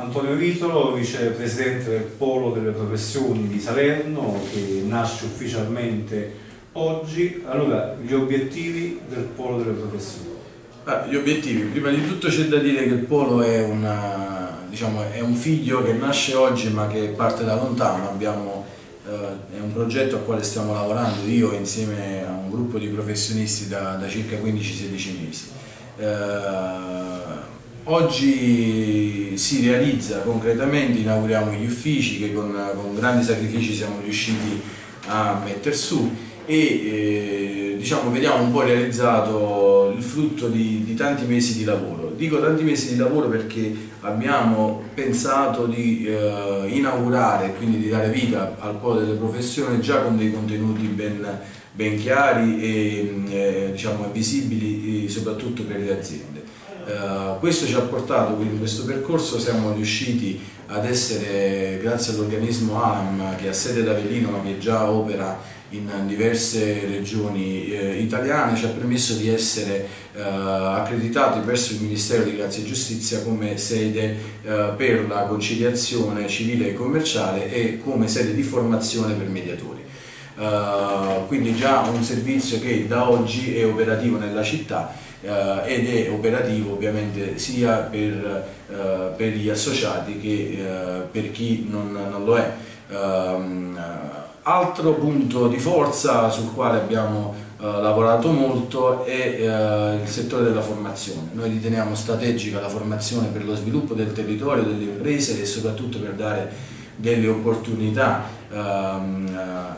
Antonio Vitolo, vicepresidente del Polo delle Professioni di Salerno, che nasce ufficialmente oggi. Allora, gli obiettivi del Polo delle Professioni. Ah, gli obiettivi, prima di tutto c'è da dire che il Polo è, una, diciamo, è, un figlio che nasce oggi ma che parte da lontano, Abbiamo, eh, è un progetto al quale stiamo lavorando io insieme a un gruppo di professionisti da, da circa 15-16 mesi. Eh, Oggi si realizza concretamente, inauguriamo gli uffici che con, con grandi sacrifici siamo riusciti a mettere su e eh, diciamo, vediamo un po' realizzato il frutto di, di, tanti mesi di lavoro. Dico tanti mesi di lavoro perché abbiamo pensato di eh, inaugurare quindi di dare vita al polo delle professioni già con dei contenuti ben, ben chiari e eh, diciamo, visibili soprattutto per le aziende. Uh, questo ci ha portato, quindi in questo percorso siamo riusciti ad essere, grazie all'organismo ALAM che ha sede ad Avellino ma che già opera in diverse regioni eh, italiane, ci ha permesso di essere eh, accreditati presso il Ministero di Grazia e Giustizia come sede eh, per la conciliazione civile e commerciale e come sede di formazione per mediatori. Uh, quindi già un servizio che da oggi è operativo nella città uh, ed è operativo ovviamente sia per, uh, per gli associati che per chi non, non lo è. Ehm, altro punto di forza sul quale abbiamo lavorato molto è il settore della formazione. Noi riteniamo strategica la formazione per lo sviluppo del territorio, delle imprese e soprattutto per dare delle opportunità ehm,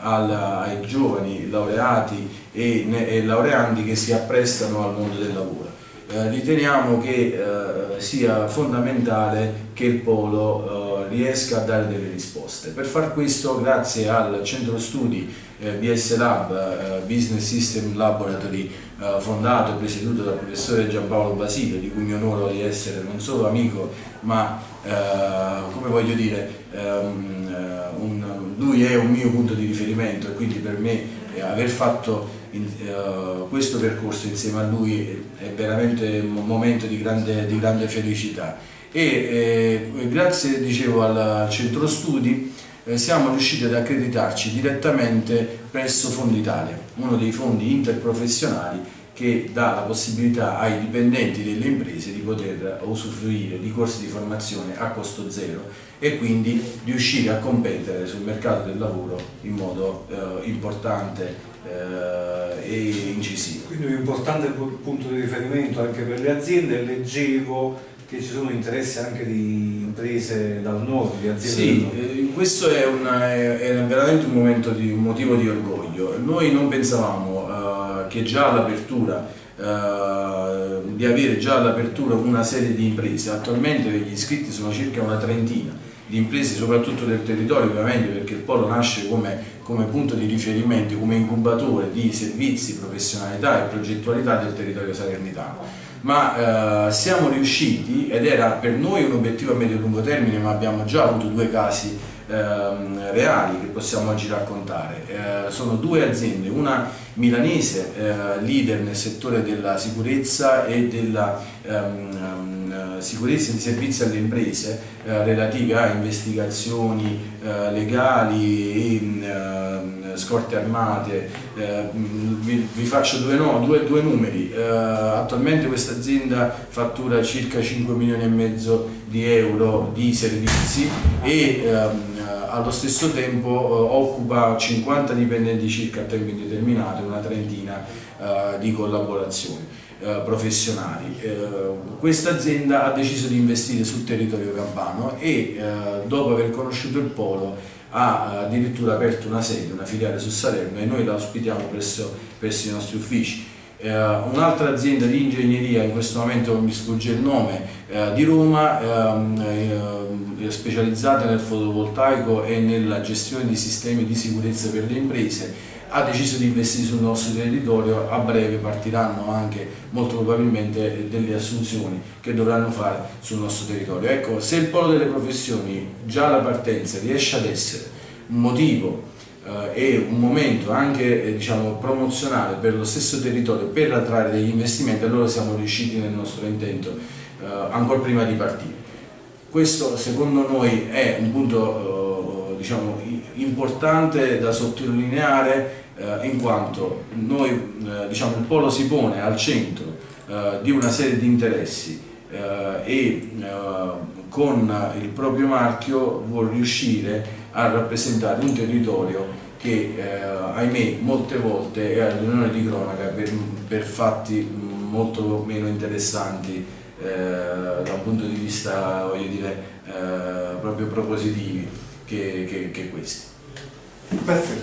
al, ai giovani laureati e, e, laureandi che si apprestano al mondo del lavoro. Eh, riteniamo che eh, sia fondamentale che il Polo eh, riesca a dare delle risposte. Per far questo, grazie al centro studi eh, BS Lab, eh, Business System Laboratory, fondato e presieduto dal professore Giampaolo Basile, di cui mi onoro di essere non solo amico, ma come voglio dire, ehm, un, lui è un mio punto di riferimento e quindi per me aver fatto uh, questo percorso insieme a lui è veramente un momento di grande, di grande felicità. E eh, grazie dicevo, al centro studi eh, siamo riusciti ad accreditarci direttamente presso Fondo Italia, uno dei fondi interprofessionali che dà la possibilità ai dipendenti delle imprese di poter usufruire di corsi di formazione a costo zero e quindi riuscire a competere sul mercato del lavoro in modo eh, importante eh, e incisivo. Quindi un importante punto di riferimento anche per le aziende, leggevo che ci sono interessi anche di imprese dal nord, di aziende sì, del nord. Eh, questo è, una, è, veramente un, momento di, un motivo di orgoglio. Noi non pensavamo che già all'apertura uh, di avere già all'apertura una serie di imprese, attualmente gli iscritti sono circa una trentina di imprese soprattutto del territorio ovviamente perché il polo nasce come, come, punto di riferimento, come incubatore di servizi, professionalità e progettualità del territorio salernitano ma eh, siamo riusciti ed era per noi un obiettivo a medio e lungo termine ma abbiamo già avuto due casi ehm, reali che possiamo oggi raccontare. Eh, sono due aziende, una milanese, eh, leader nel settore della sicurezza e della ehm, sicurezza di servizi alle imprese eh, relative a investigazioni eh, legali e ehm, scorte armate. Eh, vi, vi, faccio due, no, due, due numeri. Eh, attualmente questa azienda fattura circa 5 milioni e mezzo di euro di servizi e ehm, allo stesso tempo eh, occupa 50 dipendenti circa a tempo indeterminato e una trentina eh, di collaborazioni eh, professionali. Questa azienda ha deciso di investire sul territorio campano e dopo aver conosciuto il polo ha addirittura aperto una sede, una filiale su Salerno e noi la ospitiamo presso, presso i nostri uffici. Uh, un'altra azienda di ingegneria, in questo momento mi sfugge il nome, uh, di Roma, uh, specializzata nel fotovoltaico e nella gestione di sistemi di sicurezza per le imprese, ha deciso di investire sul nostro territorio, a breve partiranno anche molto probabilmente delle assunzioni che dovranno fare sul nostro territorio. Ecco, se il polo delle professioni già alla partenza riesce ad essere un motivo eh, e un momento anche eh, diciamo, promozionale per lo stesso territorio per attrarre degli investimenti, allora siamo riusciti nel nostro intento eh, ancora prima di partire. questo secondo noi è un punto eh, diciamo, importante da sottolineare eh, in quanto noi, eh, diciamo, il polo si pone al centro eh, di una serie di interessi eh, e con il proprio marchio vuol riuscire a rappresentare un territorio che ahimè molte volte è all'unione di cronaca per, per fatti molto meno interessanti eh, da un punto di vista voglio dire, eh, proprio propositivi che, che, che questi. Perfetto.